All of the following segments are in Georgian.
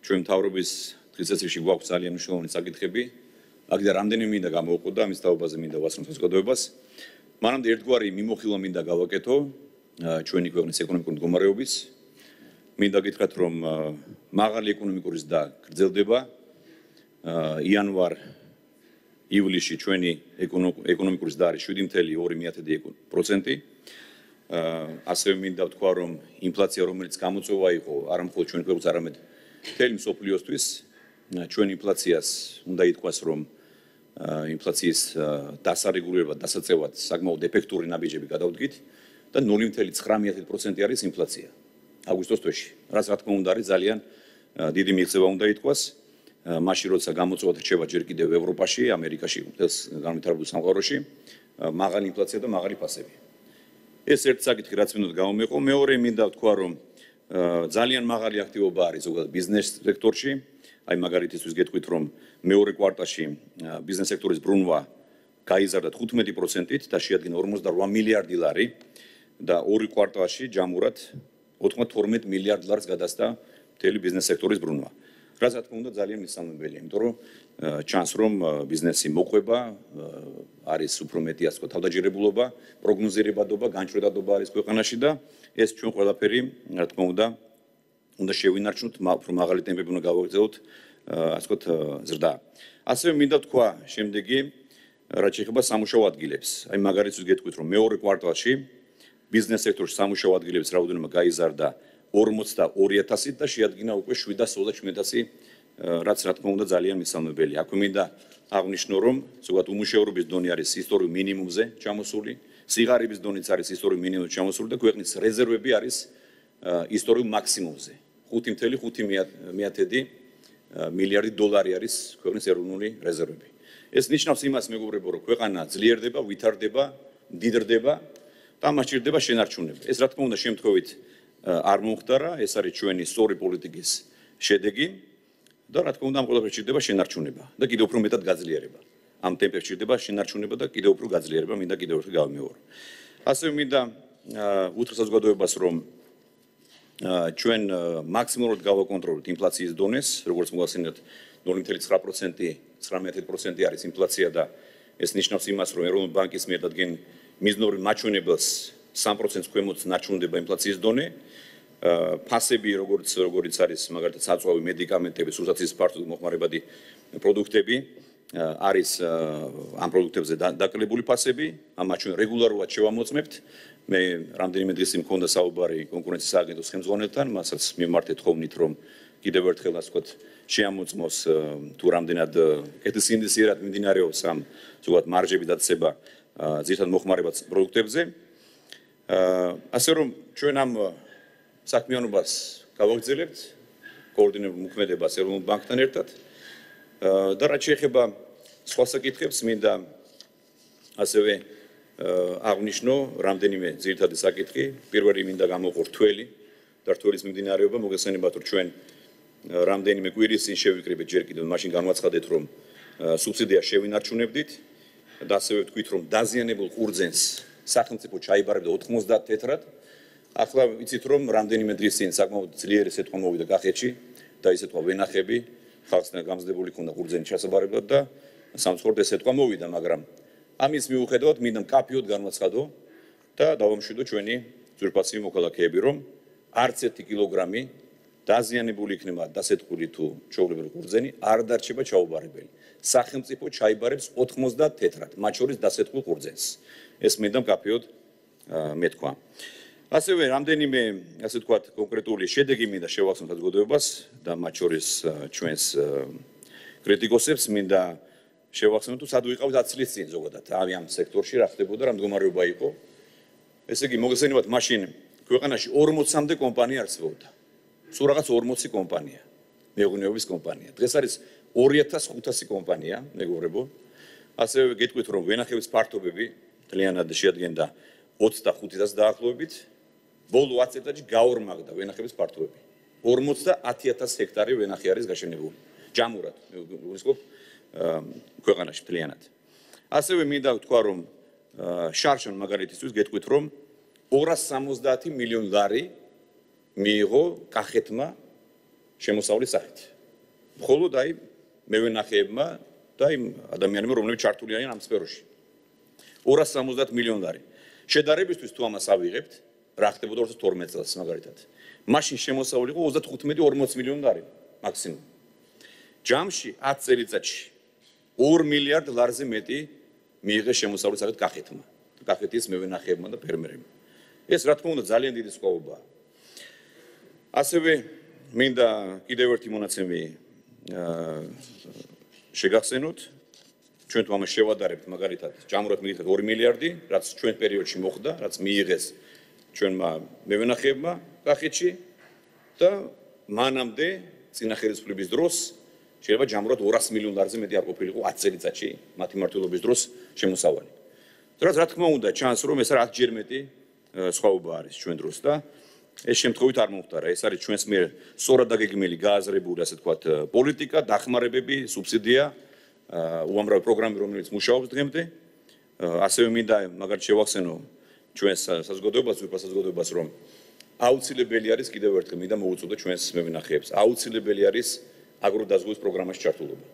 ჩვენ მთავრობის დღესასწაულში გვაქვს ძალიან მნიშვნელოვანი საკითხები. აგდა რამდენი მინდა გამოვყო და ამის თაობაზე მინდა ვასრულო საზოგადოებას. მანამდე ერთგვარი მიმოხილვა მინდა გავაკეთო ჩვენი ქვეყნის ეკონომიკური მდგომარეობის. მინდა გითხრათ რომ მაღალი ეკონომიკური ზრდა გრძელდება. იანვარ ივლისში ჩვენი ეკონომიკური ზრდა არის 7.2%. ასევე მინდა ვთქვა რომ ინფლაცია რომელიც გამოწვევა იყო არა მხოლოდ ჩვენ ქვეყნის არამედ მთელი მსოფლიოსთვის ჩვენ ინფლაციას უნდა ითქვას რომ ინფლაციის დასარეგულირება დასაწევად საკმაოდ ეფექტური ნაბიჯები გადავდგით და 0.9% არის ინფლაცია აგვისტოს თვეში რაც რა თქმა უნდა არის ძალიან დიდი მიღწევა უნდა ითქვას. მაშინ როცა გამოწვევა რჩება ჯერ კიდევ ევროპაში ამერიკაში მთელს განვითარებულ სამყაროში მაღალი ინფლაცია და მაღალი ფასები. ეს ერთ საკითხი რაც მინდოდა გამომეყო მეორე მინდა ვთქვა რომ ძალიან მაღალი აქტივობა არის ზოგადად ბიზნეს სექტორში. აი მაგალითისთვის გეტყვით რომ მეორე კვარტალში ბიზნეს სექტორის ბრუნვა გაიზარდა 15%-ით და შეადგინა 48 მილიარდი ლარი და ორი კვარტალში ჯამურად 92 მილიარდ ლარს გადასცა მთელი ბიზნეს სექტორის ბრუნვა. რა თქმა უნდა ძალიან მისამებელია, იმიტომ რომ ჩანს რომ ბიზნესი მოყვება, არის უფრო მეტი ასე ვთქვათ, თავდაჯერებულობა, პროგნოზირებადობა, განჭრედადობა არის ქვეყანაში და ეს ჩვენ ყველაფერი, რა თქმა უნდა, უნდა შევინარჩუნოთ, უფრო მაღალი ტემპები უნდა გავაგრძელოთ, ასე ვთქვათ, ზრდა. ასევე მინდა თქვა შემდეგი, რაც შეეხება სამუშაო ადგილებს. აი მაგალითად გეტყვით, რომ მეორე კვარტალში ბიზნეს სექტორში სამუშაო ადგილების რაოდენობა გაიზარდა 42000-ით და შეადგინა უკვე 730000 რაც რა თქმა უნდა ძალიან მისამნებელი. აქვე მინდა აღნიშნო, რომ ზოგადად უმუშევრობის დონე არის ისტორიულ მინიმუმზე ჩამოსული, სიგარების დონეც არის ისტორიულ მინიმუმზე ჩამოსული და ქვეყნის რეზერვები არის ისტორიულ მაქსიმუმზე. 5.5 მიათედი მილიარდი დოლარი არის ქვეყნის ეროვნული რეზერვები. ეს ნიშნავს იმას, მეგობრებო, რომ ქვეყანა ძლიერდება, ვითარდება, დიდრდება და მას ჭირდება შენარჩუნება. ეს რა თქმა უნდა შემთხვევით არ მომხდარა, ეს არის ჩვენი სწორი პოლიტიკის შედეგი. და რა თქმა უნდა ამ ყველაფერს ჭირდება შენარჩუნება და კიდევ უფრო მეტად გაძლიერება. ამ ტემპებს ჭირდება შენარჩუნება და კიდევ უფრო გაძლიერება, მინდა კიდევ ერთხელ გავიმეორო. ასევე მინდა უთხრა საზოგადოებას, რომ ჩვენ მაქსიმალურად გავაკონტროლოთ ინფლაციის დონეს, როგორც მოახსენეთ 0.9%, 19% არის ინფლაცია და ეს ნიშნავს იმას, რომ ეროვნული ბანკის მიერ დადგენილ მიზნურ მაჩვენებელს 3%-ს ქვემოთ ნაჩვენდება ინფლაციის დონე. ფასები როგორც როგორც არის მაგალითად საწვავი მედიკამენტები, სურსათის ფართო მოხმარებადი პროდუქტები არის ამ პროდუქტებზე დაკლებული ფასები, ამათ ჩვენ რეგულარულად შევამოწმებთ. მე რამდენიმე დღეს იმქონდა საუბარი კონკურენციის სააგენტოს ხელმძღვანელთან, მასაც მიმართეთ ხოვნით რომ კიდევ ერთხელ ასე ვთქვათ შეამოწმოს თუ რამდენად კეთის ინდექსიერად მიმდინარეობს ამ ზოგადად მარჟები დაცება ძირითადად მოხმარებად პროდუქტებზე. ასე რომ ჩვენ ამ საქმიანობას გავაგრძელებთ კოორდინებულ მოქმედებას ეროვნულ ბანკთან ერთად. და რაც შეეხება სხვა საკითხებს მინდა ასევე აღნიშნო რამდენიმე ძირითადი საკითხი. პირველი მინდა გამოყო რთველი და რთველის მიმდინარეობა. მოგესალმებათ რომ ჩვენ რამდენიმე კვირის წინ შევიკრიბეთ ჯერ კიდევ მაშინ განვაცხადეთ რომ სუბსიდია შევინარჩუნებდით. და ასევე ვთქვით რომ დაზიანებულ ყურძენს სახელმწიფო ჩაიბარებდა 90 თეთრად ახლა ვიცით რომ რამდენიმე დღის წინ საკმაოდ ძლიერი სიტყვა მოვიდა კახეთში და ის სიტყვა ვენახები ხალხსთან გამზდებული ქონდა ყურძენი ჩასაბარებლად და სამწუხაროდ ეს სიტყვა მოვიდა მაგრამ ამის მიუხედავად მინდა კაფიოდ განმაცხადო და დავამშვიდო ჩვენი ძვირფასი მოქალაქეები რომ არც 1 კილოგრამი დაზიანებული იქნება დასეთქული თუ ჩაოლებრივი ყურძენი არ დარჩება ჩაუბარებელი. სახელმწიფო ჩაიბარებს 90 თეთრად მათ შორის დასეთქულ ყურძენს. ეს მინდა კაფიოდ მეთქვა. ასევე რამდენიმე ასე ვთქვათ კონკრეტული შედეგი მინდა შევახსენოთ საზოგადოებას და მათ შორის ჩვენს კრიტიკოსებს მინდა შევახსენოთ თუ სად ვიყავთ 10 წლის წინ ზოგადად ავი ამ სექტორში რა ხდებოდა რა მდგომარეობა იყო. ესე იგი მოგესალმებათ მაშინ ქვეყანაში 40-მდე კომპანია არსებობდა სულ რაღაც 40 კომპანია მეღვინეობის კომპანია დღეს არის 2500 კომპანია მეგობრებო ასევე გეტყვით რომ ვენახების ფართობები ძალიანად შეადგენდა 25-დან დაახლოებით ბოლო 10 წელიწადში გაორმაგდა ვენახების ფართობები. 50000 ჰექტარი ვენახი არის გაშენებული. ჯამურად, გულისხმობ ქვეყანაში მთლიანად. ასევე მინდა ვთქვა, რომ შარშან მაგალითისთვის გეტყვით, რომ 270 მილიონი ლარი მიიღო კახეთმა შემოსავლის სახით. მხოლოდ აი მევენახეებმა და იმ ადამიანებმა, რომლებიც ჩართული არიან ამ სფეროში. 270 მილიონი შედარებისთვის თუ ამას ავიღებთ, რა ხდებოდა 2012 წელს მაგალითად. მაშინ შემოსავალი იყო 35-40 მილიონი მაქსიმუმ. ჯამში 10 წელიწადში 2 მილიარდ ლარზე მეტი მიიღეს შემოსავლის სახით კახეთმა. კახეთის მევენახეებმა და ფერმერებმა. ეს რა თქმა უნდა ძალიან დიდი სხვაობაა. ასევე მინდა კიდევ ერთი მონაცემი შეგახსენოთ ჩვენ თუ ამას შევადარებთ მაგალითად ჯამურად მიიღეთ 2 მილიარდი რაც ჩვენ პერიოდში მოხდა რაც მიიღეს ჩვენმა მევენახეებმა კახეთში და მანამდე წინახელისფრების დროს შეიძლება ჯამურად 200 მილიონ დოლარზე მეტი არ ყოფილიყო 10 წელიწადში მათი მართლობის დროს შემოსავალი. რაც რა თქმა უნდა ჩანს რომ ეს რა 10 ჯერ მეტი სხვაობა არის ჩვენ დროს და ეს შემთხვევით არ მომხდარა. ეს არის ჩვენს მიერ სწორად დაგეგმილი გააზრებული ასე თქვათ პოლიტიკა, დახმარებები, სუბსიდია, უამრავი პროგრამი რომელიც მუშაობს დღემდე. ასევე მინდა მაგალითად შევახსენო ჩვენს საზოგადოებას, უბრალოდ საზოგადოებას რომ აუცილებელი არის კიდევ ერთხელ მინდა მოუწოდო ჩვენს მევენახეებს. აუცილებელი არის აგროდაზღვის პროგრამაში ჩართულობა.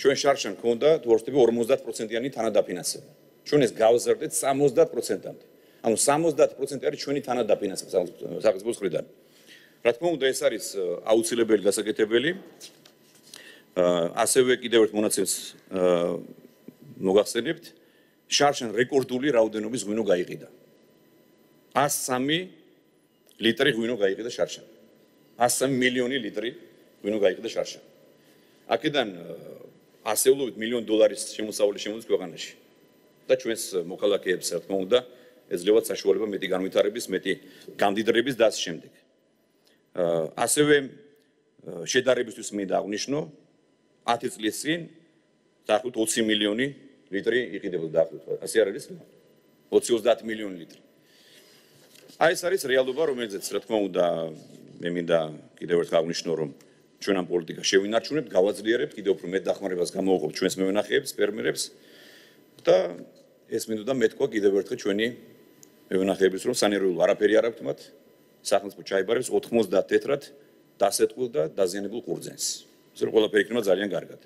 ჩვენ შარშან ქონდა თორსტები 50%-იანი თანადაფინანსება. ჩვენ ეს გავზარდეთ 70%-ამდე. ანუ 70% არის ჩვენი თანადაფინანსება სახელმწიფოს მხრიდან. რა თქმა უნდა, ეს არის აუცილებელი გასაკეთებელი. ასევე კიდევ ერთ მონაცემს მოგახსენებთ. შარშან რეკორდული რაოდენობის ღვინო გაიყიდა. 103 ლიტრი ღვინო გაიყიდა შარშან. 103 მილიონი ლიტრი ღვინო გაიყიდა შარშან. აქედან ასეულობით მილიონ დოლარის შემოსავალი შემოდის ქვეყანაში. და ჩვენს მოქალაქეებს, რა თქმა უნდა, ეძლევათ საშუალება მეტი განვითარების, მეტი გამდიდრების და ასე შემდეგ. ასევე შედარებისთვის მინდა აღნიშნო 10 წლის წინ დაახლოებით 20 მილიონი ლიტრი იყიდებოდა დაახლოებით. ასე არ არის? 20-30 მილიონი ლიტრი. აი ეს არის რეალობა, რომელზეც რა თქმა უნდა მე მინდა კიდევ ერთხელ აღნიშნო, რომ ჩვენ ამ პოლიტიკას შევინარჩუნებთ, გავაძლიერებთ, კიდევ უფრო მეტ დახმარებას გამოვაყოთ ჩვენს მევენახეებს, ფერმერებს და ეს მინდოდა მეთქვა კიდევ ერთხელ ჩვენი მევენახეების, რომ სანერვიულ არაფერი არ აქვს მათ, სახელმწიფო ჩაიბარებს 90 თეთრად დასეტყვილ და დაზიანებულ ყურძენს. ეს რომ ყველაფერი იქნება ძალიან კარგად.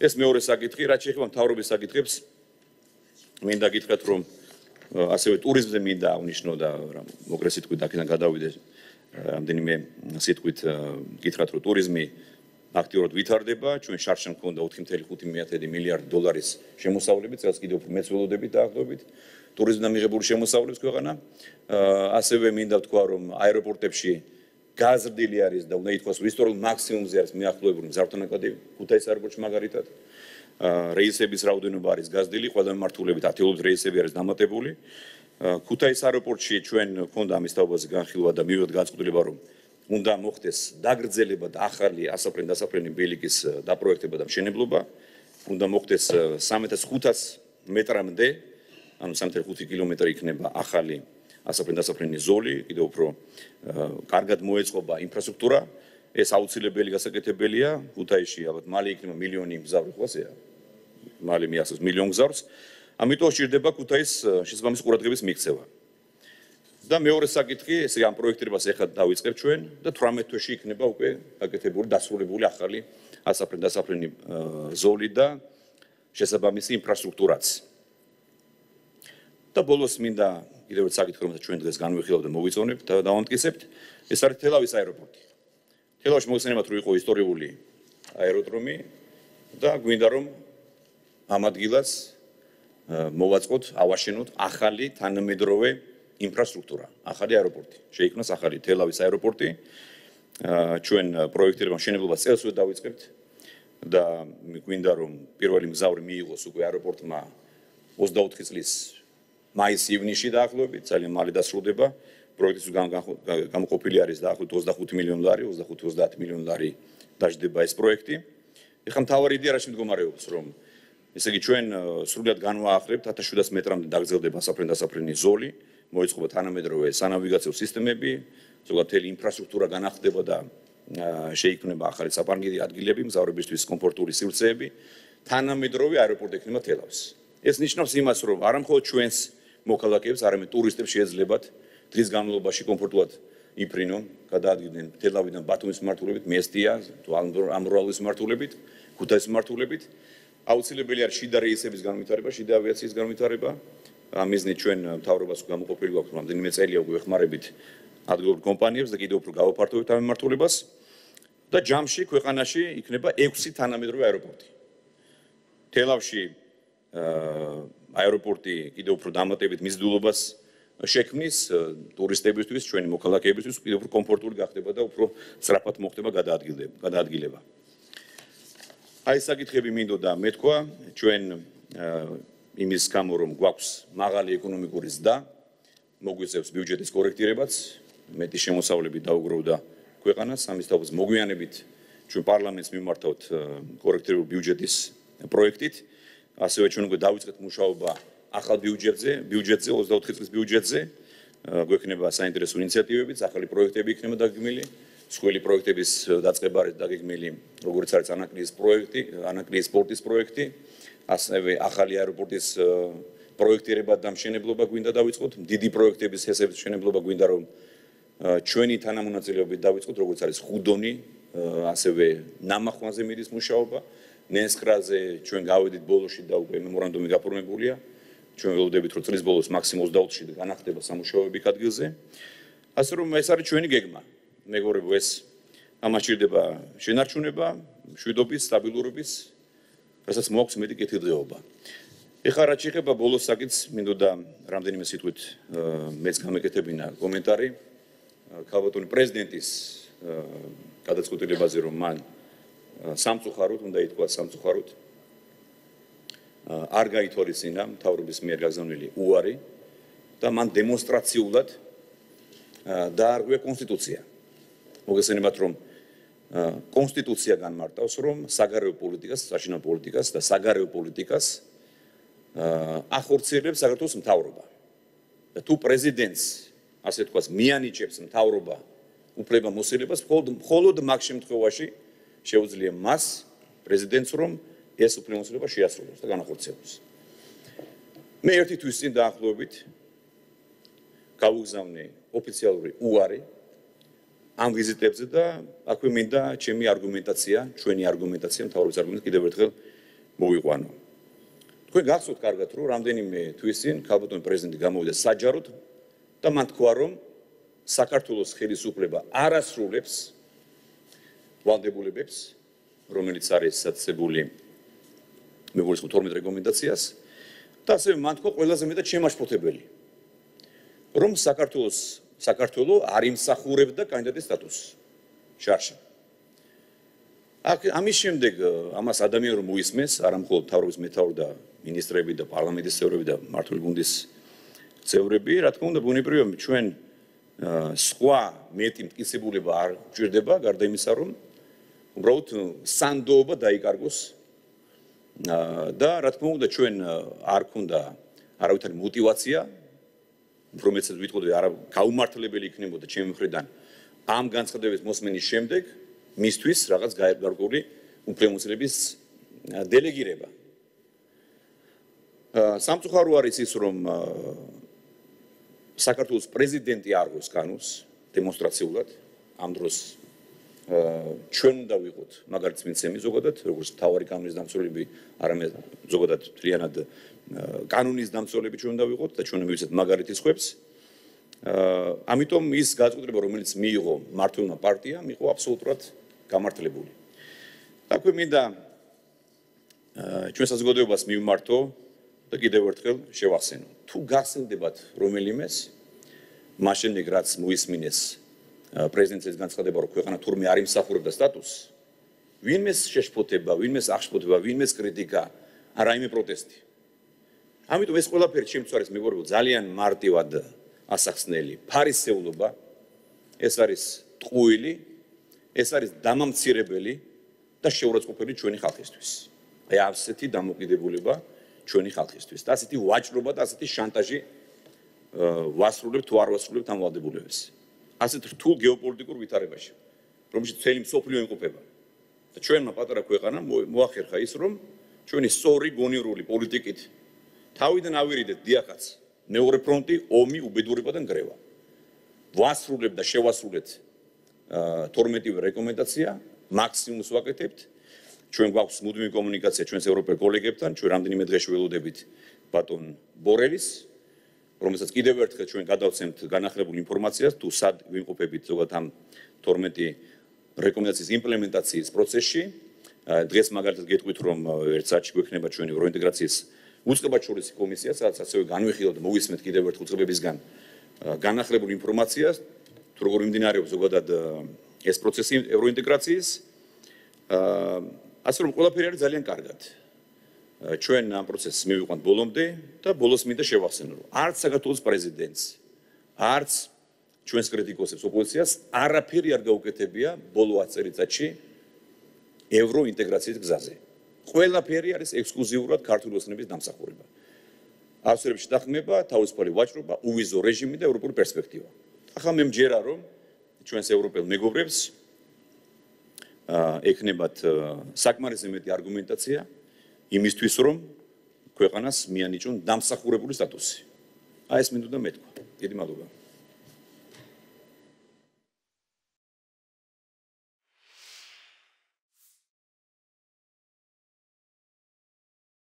ეს მეორე საკითხი, რაც შეეხება მთავრობის საკითხებს, მინდა გითხრათ, რომ ასევე ტურიზმზე მინდა აღნიშნო და რა მოკრე სიტყვით აქედან გადავიდე რამდენიმე სიტყვით გითხრათ, რომ ტურიზმი აქტიურად ვითარდება, ჩვენ შარშან ქონდა 4.5 მილიარდი დოლარის შემოსავლები, წელს კიდევ უფრო მეც ველოდებით დაახლოებით ტურიზმიდან მიღებული შემოსავლების ქვეყანა. ასევე მინდა ვთქვა, რომ აეროპორტებში გაზრდილი არის და უნდა ითქვას, ისტორიულ მაქსიმუმზე არის მიახლოებული მზარდთანაკადი ქუთაისის აეროპორტში მაგალითად. რეისების რაოდენობა არის გაზრდილი, ყველა მმართველობით ათეულობით რეისები არის დამატებული. ქუთაისის აეროპორტში ჩვენ ქონდა ამის თაობაზე განხილვა და მივიღეთ განწყობილება, რომ უნდა მოხდეს დაგრძელება და ახალი ასაფრენ დასაფრენი ბილიკის დაპროექტება და მშენებლობა. უნდა მოხდეს 3500 მეტრამდე, ანუ 3.5 კილომეტრი იქნება ახალი ასაფრენ-დასაფრენი ზოლი, კიდევ უფრო კარგად მოეწყობა ინფრასტრუქტურა. ეს აუცილებელი გასაკეთებელია. ქუთაისში ალბათ მალე იქნება მილიონი მგზავრი ხო ასეა. მალე მიასოს მილიონ მგზავრს. ამიტომ შეიძლება ქუთაის შესაბამის ყურადღების მიქცევა. და მეორე საკითხი, ესე ამ პროექტებას ეხლა დავიწყებ ჩვენ და 18 თვეში იქნება უკვე გაკეთებული დასრულებული ახალი ასაფრენ-დასაფრენი ზოლი და შესაბამისი ინფრასტრუქტურაც. და ბოლოს მინდა კიდევ ერთ საკითხი რომელსაც ჩვენ დღეს განვიხილავთ და მოვიწონებთ და დავამტკიცებთ, ეს არის თელავის აეროპორტი. თელავში მოიხსენებათ რომ იყო ისტორიული აეროდრომი და გვინდა რომ ამ ადგილას მოვაწყოთ, ავაშენოთ ახალი თანამედროვე ინფრასტრუქტურა, ახალი აეროპორტი. შეიქმნას ახალი თელავის აეროპორტი. ჩვენ პროექტირება მშენებლობას წელს უკვე დავიწყებთ და გვინდა რომ პირველი მგზავრი მიიღოს უკვე აეროპორტმა 24 წლის მაის-ივნისში დაახლოებით, ძალიან მალე დასრულდება. პროექტის გამოყოფილი არის დაახლოებით 25 მილიონი ლარი, 25-30 მილიონი ლარი დაждდება ეს პროექტი. ეხლა მთავარი იდეა რა შემდგომარეობს, რომ ესე იგი ჩვენ სრულად განვაახლებთ 1700 მეტრამდე დაგრძელდება საფრენ დასაფრენი ზოლი, მოიწყობა თანამედროვე სანავიგაციო სისტემები, ზოგადად თელი ინფრასტრუქტურა განახლდება და შეიქმნება ახალი საპარკინგი ადგილები, მგზავრებისთვის კომფორტული სივრცეები, თანამედროვე აეროპორტი ექნება თელავს. ეს ნიშნავს იმას, რომ არამხოლოდ ჩვენს მოქალაქეებს, არამედ ტურისტებს შეეძლებათ დღის განმავლობაში კომფორტულად იფრინო, გადაადგილდნენ თელავიდან ბათუმის მართულებით, მესტია, ამროალის მართულებით, ქუთაისის მართულებით. აუცილებელი არის შიდა რეისების განვითარება, შიდა ავიაციის განვითარება. ამიზნე ჩვენ მთავრობას გამოყოფილი გვაქვს, რამდენიმე წელია უკვე ხმარებით ადგილობრივ კომპანიებს და კიდევ უფრო გავაფართოვებთ ამ მართულებას. და ჯამში ქვეყანაში იქნება 6 თანამედროვე აეროპორტი. თელავში აეროპორტი კიდევ უფრო დამატებით მისდულობას შექმნის ტურისტებისთვის, ჩვენი მოქალაქეებისთვის კიდევ უფრო კომფორტული გახდება და უფრო სწრაფად მოხდება გადაადგილება, გადაადგილება. აი საკითხები მინდოდა მეთქვა, ჩვენ იმის გამო რომ გვაქვს მაღალი ეკონომიკური ზრდა, მოგვიწევს ბიუჯეტის კორექტირებაც, მეტი შემოსავლები დაუგროვდა ქვეყანას, ამის თავს მოგვიანებით ჩვენ პარლამენტს მიმართავთ კორექტირებული ბიუჯეტის პროექტით. ასევე ჩვენ უკვე დავიწყეთ მუშაობა ახალ ბიუჯეტზე, ბიუჯეტზე 24 წლის ბიუჯეტზე. გვექნება საინტერესო ინიციატივებიც, ახალი პროექტები იქნება დაგეგმილი. სხველი პროექტების დაწყება არის დაგეგმილი, როგორც არის ანაკრიის პროექტი, ანაკრიის სპორტის პროექტი, ასევე ახალი აეროპორტის პროექტირება და მშენებლობა გვინდა დავიწყოთ. დიდი პროექტების შესაძლებლობის მშენებლობა გვინდა რომ ჩვენი თანამონაწილეობით დავიწყოთ, როგორც არის ხუდონი, ასევე ნამახვანზე მიდის მუშაობა. ნესკრაზე ჩვენ გავედით ბოლოში და უკვე მემორანდუმი გაფორმებულია. ჩვენ ველოდებით რომ წლის ბოლოს მაქსიმუმ 24-ში განახდება სამუშაოები კადგილზე. ასე რომ ეს არის ჩვენი გეგმა. მეგობრებო, ეს ამაჩირდება შენარჩუნება, შვიდობის, სტაბილურობის, რასაც მოაქვს მეტი კეთილდღეობა. ეხლა რა შეიძლება ბოლოს საკითხს მინდოდა რამდენიმე სიტყვით მეც გამეკეთებინა კომენტარი ქალბატონი პრეზიდენტის გადაწყვეტილებაზე რომ მან სამწუხაროდ უნდა ითქვა სამწუხაროდ არ გაითორისინა მთავრობის მიერ გაგზავნილი უარი და მან დემონსტრაციულად დაარღვია კონსტიტუცია. მოგესალმებით რომ კონსტიტუცია განმარტავს რომ საგარეო პოლიტიკას, საშინაო პოლიტიკას და საგარეო პოლიტიკას ახორციელებს საქართველოს მთავრობა. და თუ პრეზიდენტს ასე თქვას მიანიჭებს მთავრობა უფლება მოსილებას მხოლოდ მაგ შემთხვევაში შეუძლია მას პრეზიდენტს რომ ეს უფლებამოსილება შეასრულოს და განახორციელოს. მე ერთი თვის წინ დაახლოებით გავუგზავნე ოფიციალური უარი ამ ვიზიტებზე და აქვე მინდა ჩემი არგუმენტაცია, ჩვენი არგუმენტაცია, მთავრობის არგუმენტი კიდევ ერთხელ მოვიყვანო. თქვენ გახსოვთ კარგად, რომ რამდენიმე თვის წინ ქალბატონი პრეზიდენტი გამოვიდა საჯაროდ და მან თქვა, რომ საქართველოს ხელისუფლება არასრულებს ვალდებულებებს, რომელიც არის საცებული მეგობრებს 12 რეკომენდაციას და ასევე მან თქვა ყველაზე მეტად შემაშფოთებელი რომ საქართველოს საქართველო არ იმსახურებდა კანდიდატის სტატუსს შარშა. აქ ამის შემდეგ ამას ადამიანი რომ მოისმეს, არა მხოლოდ თავრობის მეთაური და ministrები და პარლამენტის წევრები და მართული გუნდის წევრები, რა თქმა უნდა, ბუნებრივია ჩვენ სხვა მეტი მტკიცებულება არ გვჭირდება, გარდა იმისა, რომ უბრალოდ სანდოობა დაიკარგოს. და რა თქმა უნდა ჩვენ არ ქონდა არავითარი мотиваცია რომელსაც ვიტყოდი არა გაუმართლებელი იქნებოდა ჩემი მხრიდან ამ განცხადების მოსმენის შემდეგ მისთვის რაღაც გაერგარგული უფლებამოსილების დელეგირება. სამწუხარო არის ის რომ საქართველოს პრეზიდენტი არ გოს კანონს დემონსტრაციულად ამ დროს ჩვენ უნდა ვიყოთ მაგალითად მიცემი ზოგადად როგორც თავარი კანონის დამცველები არამედ ზოგადად თლიანად კანონის დამცველები ჩვენ უნდა ვიყოთ და ჩვენ მივიცეთ მაგალითის ხვებს. აა ამიტომ ის გაწყვეტილება რომელიც მიიღო მართლმა პარტიამ იყო აბსოლუტურად გამართლებული. დაქვე მინდა ჩვენ საზოგადოებას მივმართო და კიდევ ერთხელ შევახსენო. თუ გახსენდებათ რომელიმეს მაშინ რაც მოისმინეს პრეზიდენტის განცხადება რომ ქვეყანა თურმე არ იმსახურებდა სტატუსს ვინმეს შეშფოთება, ვინმეს აღშფოთება, ვინმეს კრიტიკა, არაიმე პროტესტი. ამიტომ ეს ყველაფერი შემწვარის მეგობრებო ძალიან მარტივად ასახსნელი. ფარისეულობა ეს არის ტყუილი ეს არის დამამცირებელი და შეურაცხყოფელი ჩვენი ხალხისთვის. აი ასეთი დამოკიდებულება ჩვენი ხალხისთვის. და ასეთი ვაჭრობა და ასეთი შანტაჟი ვასრულებ თუ არ ვასრულებ ამ ვალდებულებას ასეთ რთულ გეოპოლიტიკურ ვითარებაში რომელშიც მთელი მსოფლიო იმყოფება. და ჩვენმა პატარა ქვეყანამ მოახერხა ის რომ ჩვენი სწორი გონივრული პოლიტიკით თავიდან ავირიდეთ დიახაც მეორე ფრონტი ომი უბედურება და ნგრევა ვასრულებ და შევასრულეთ 12-ვე რეკომენდაცია, მაქსიმუმს ვაკეთებთ. ჩვენ გვაქვს მუდმივი კომუნიკაცია ჩვენს ევროპელ კოლეგებთან, ჩვენ რამდენიმე დღეში ველოდებით ბატონ ბორელის, რომელსაც კიდევ ერთხელ ჩვენ გადავცემთ განახლებულ ინფორმაციას თუ სად ვიმყოფებით ზოგადად ამ 12 რეკომენდაციის იმპლემენტაციის პროცესში. დღეს მაგალითად გეტყვით რომ ერთ საათში გვექნება ჩვენი ევროინტეგრაციის უწყებაჩულისი კომისია, სადაც ასევე განვიხილავთ და მოვისმენთ კიდევ ერთ უწყებებისგან განახლებულ ინფორმაციას თუ როგორ მიმდინარეობს ზოგადად ეს პროცესი ევროინტეგრაციის. ასე რომ ყველაფერი არის ძალიან კარგად. ჩვენ ამ პროცესს მივიყვანთ ბოლომდე და ბოლოს მინდა შევახსენო რომ არც საქართველოს პრეზიდენტს არც ჩვენს კრიტიკოსებს ოპოზიციას არაფერი არ გაუკეთებია ბოლო 10 წელიწადში ევროინტეგრაციის გზაზე. ყველაფერი არის ექსკლუზიურად ქართული ოცნების დამსახურება. ავსტრიაში დახმება, თავისუფალი ვაჭრობა, უვიზო რეჟიმი და ევროპული პერსპექტივა. ახლა მე მჯერა რომ ჩვენს ევროპელ მეგობრებს აა ეკნებათ საკმარისი მეტი არგუმენტაცია იმისთვის რომ ქვეყანას მიანიჭონ დამსახურებული სტატუსი. აი ეს მინდოდა მეთქვა. დიდი მადლობა.